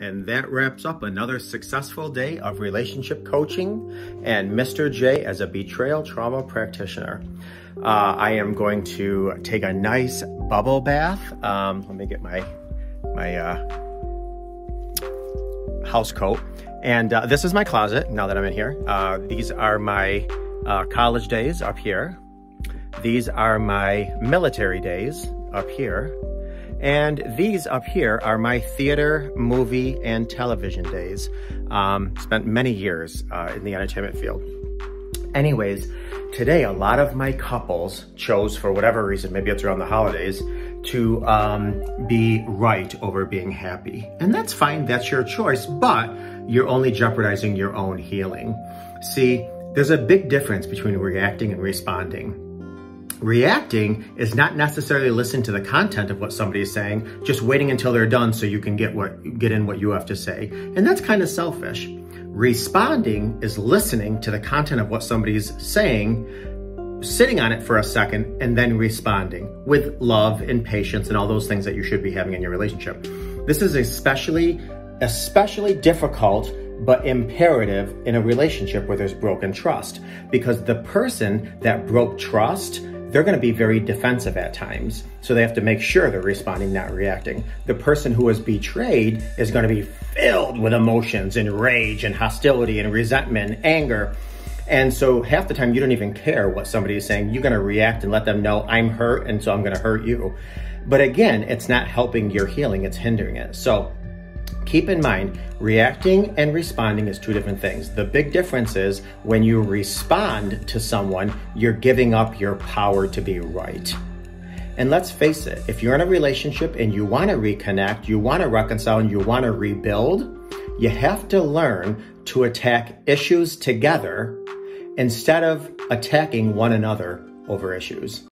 And that wraps up another successful day of relationship coaching and Mr. Jay as a betrayal trauma practitioner. Uh, I am going to take a nice bubble bath. Um, let me get my my uh, house coat. And uh, this is my closet now that I'm in here. Uh, these are my uh, college days up here. These are my military days up here. And these up here are my theater, movie, and television days. Um, spent many years uh, in the entertainment field. Anyways, today a lot of my couples chose, for whatever reason, maybe it's around the holidays, to um, be right over being happy. And that's fine, that's your choice, but you're only jeopardizing your own healing. See, there's a big difference between reacting and responding. Reacting is not necessarily listening to the content of what somebody is saying, just waiting until they're done so you can get what get in what you have to say. And that's kind of selfish. Responding is listening to the content of what somebody's saying, sitting on it for a second, and then responding with love and patience and all those things that you should be having in your relationship. This is especially, especially difficult but imperative in a relationship where there's broken trust because the person that broke trust they're going to be very defensive at times. So they have to make sure they're responding, not reacting. The person who was betrayed is going to be filled with emotions and rage and hostility and resentment, and anger. And so half the time you don't even care what somebody is saying. You're going to react and let them know I'm hurt and so I'm going to hurt you. But again, it's not helping your healing, it's hindering it. So Keep in mind, reacting and responding is two different things. The big difference is when you respond to someone, you're giving up your power to be right. And let's face it, if you're in a relationship and you want to reconnect, you want to reconcile, and you want to rebuild, you have to learn to attack issues together instead of attacking one another over issues.